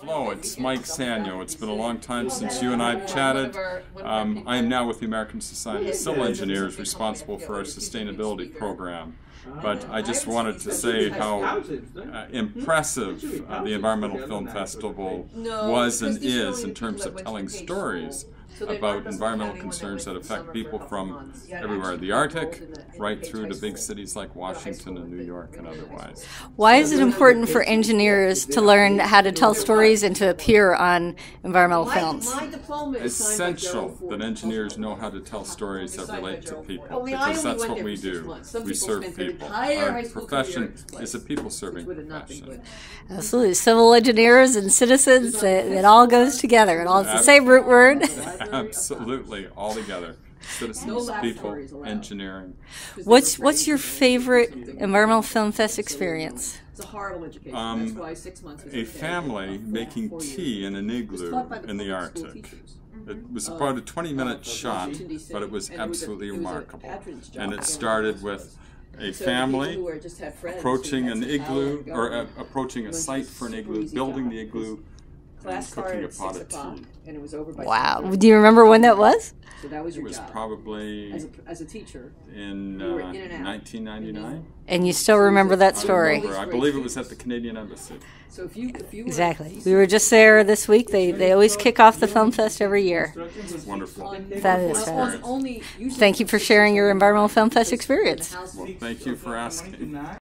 Hello, it's Mike Sanio. It's been a long time since you and I have chatted. Um, I am now with the American Society of Civil Engineers responsible for our sustainability program. But I just wanted to say how uh, impressive uh, the Environmental Film Festival was and is in terms of telling stories about environmental concerns that affect people from everywhere, the Arctic, right through to big cities like Washington and New York and otherwise. Why is it important for engineers to learn how to tell stories and to appear on environmental films? Essential that engineers know how to tell stories that relate to people because that's what we do. We serve people. Our profession is a people-serving profession. Absolutely. Civil engineers and citizens, it, it all goes together. It all it's the same root word. Absolutely, all together. Citizens, people, engineering. What's what's your favorite environmental film fest experience? It's a horrible education. Um, That's why six months was A okay. family making tea in an igloo in the Arctic. It was about a 20 minute shot, but it was absolutely remarkable. And it started with a So family who were- just had friends who approaching an igloo or approaching a site for an igloo, building job. the igloo, Class and cooking a at pot six of o'clock, tea. and it was over by Wow. 6:30. Do you remember when that was? So that was It your was job. probably as a, as a teacher. in you were uh, in and 1999. And you still remember that I story? remember. I believe it was at the Canadian Embassy. So if you if you were- Exactly. We were just there this week. They they always kick off the film fest every year. It's wonderful. That is Wonderful right. experience. Only usually Thank you for sharing your environmental film fest experience. Well, thank you for asking.